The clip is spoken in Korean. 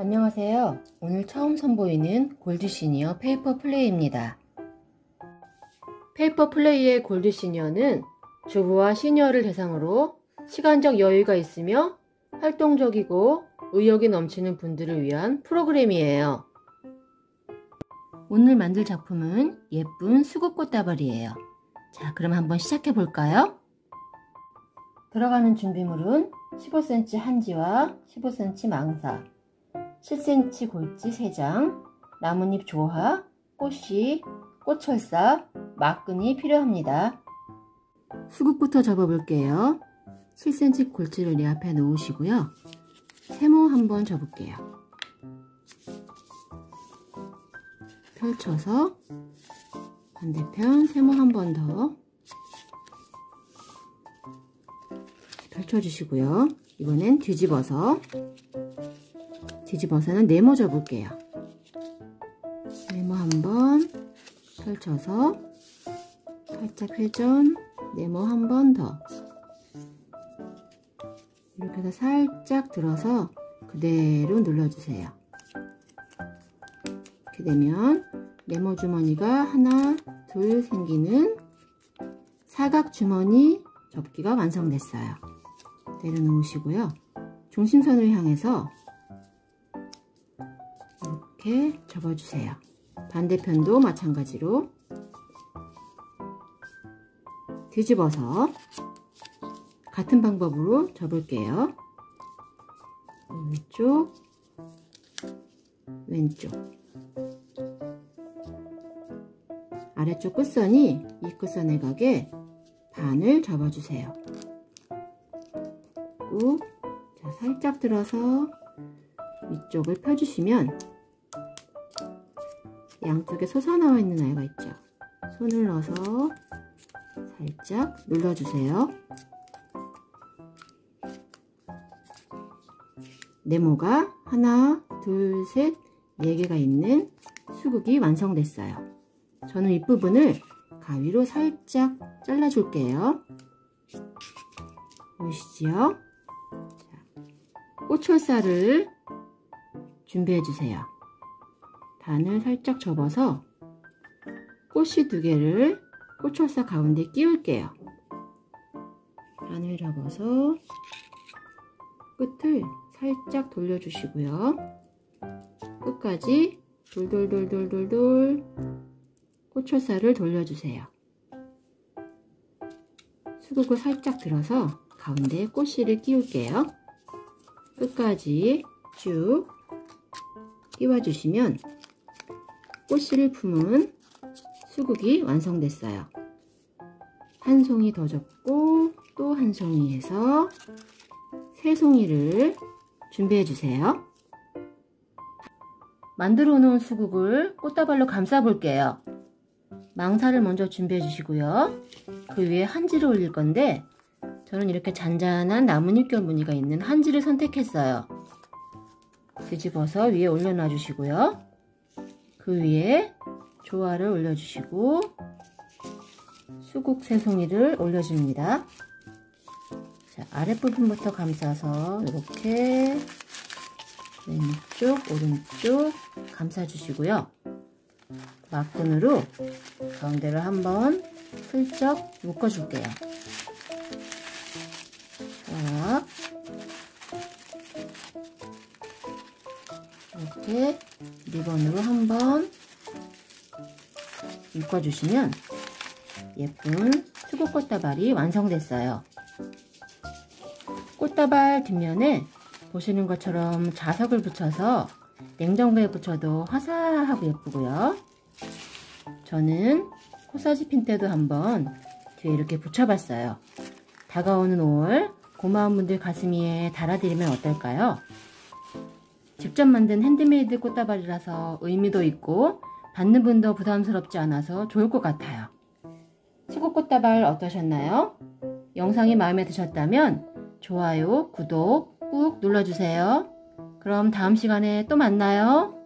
안녕하세요. 오늘 처음 선보이는 Gold Senior Paper Play입니다. Paper Play의 Gold Senior는 주부와 시니어를 대상으로 시간적 여유가 있으며 활동적이고 의욕이 넘치는 분들을 위한 프로그램이에요. 오늘 만들 작품은 예쁜 수국꽃다발이에요. 자, 그럼 한번 시작해 볼까요? 들어가는 준비물은 15cm 한지와 15cm 망사, 7cm 골지 3장, 나뭇잎 조화, 꽃씨, 꽃철사, 막근이 필요합니다. 수국부터 접어볼게요. 7cm 골지를 내 앞에 놓으시고요. 세모 한번 접을게요. 펼쳐서 반대편 세모 한 번 더 펼쳐주시고요. 이번엔 뒤집어서 뒤집어서는 네모 접을게요. 네모 한번 펼쳐서 살짝 회전 네모 한 번 더 이렇게 해서 살짝 들어서 그대로 눌러주세요. 이렇게 되면 네모 주머니가 하나 둘 생기는 사각 주머니 접기가 완성됐어요. 내려놓으시고요. 중심선을 향해서 이렇게 접어주세요. 반대편도 마찬가지로 뒤집어서 같은 방법으로 접을게요. 오른쪽, 왼쪽 아래쪽 끝선이 이 끝선에 가게 반을 접어주세요. 꾹 자, 살짝 들어서 위쪽을 펴주시면 양쪽에 솟아나와 있는 아이가 있죠. 손을 넣어서 살짝 눌러주세요. 네모가 하나, 둘, 셋, 네 개가 있는 수국이 완성됐어요. 저는 윗부분을 가위로 살짝 잘라줄게요. 보이시죠? 꽃철사를 준비해주세요. 반을 살짝 접어서 꽃이 두 개를 꽃철사 가운데 끼울게요. 반을 접어서 끝을 살짝 돌려주시고요. 끝까지 돌돌돌돌돌돌 꽃철사를 돌려주세요. 수국을 살짝 들어서 가운데에 꽃씨를 끼울게요. 끝까지 쭉 끼워주시면 꽃씨를 품은 수국이 완성됐어요. 한 송이 더 접고 또 한 송이 해서 세 송이를 준비해 주세요. 만들어 놓은 수국을 꽃다발로 감싸 볼게요. 망사를 먼저 준비해 주시고요. 그 위에 한지를 올릴 건데 저는 이렇게 잔잔한 나뭇잎결 무늬가 있는 한지를 선택했어요. 뒤집어서 위에 올려놔 주시고요. 그 위에 조화를 올려주시고 수국 새송이를 올려줍니다. 자, 아랫부분부터 감싸서 이렇게 왼쪽, 오른쪽 감싸주시고요. 막근으로 가운데를 한번 슬쩍 묶어줄게요. 자, 이렇게 리본으로 한번 묶어주시면 예쁜 수국 꽃다발이 완성됐어요. 꽃다발 뒷면에 보시는 것처럼 자석을 붙여서 냉장고에 붙여도 화사하고 예쁘고요. 저는 코사지 핀 때도 한번 뒤에 이렇게 붙여봤어요. 다가오는 5월 고마운 분들 가슴 위에 달아드리면 어떨까요? 직접 만든 핸드메이드 꽃다발이라서 의미도 있고 받는 분도 부담스럽지 않아서 좋을 것 같아요. 수국 꽃다발 어떠셨나요? 영상이 마음에 드셨다면 좋아요, 구독 꾹 눌러주세요. 그럼 다음 시간에 또 만나요.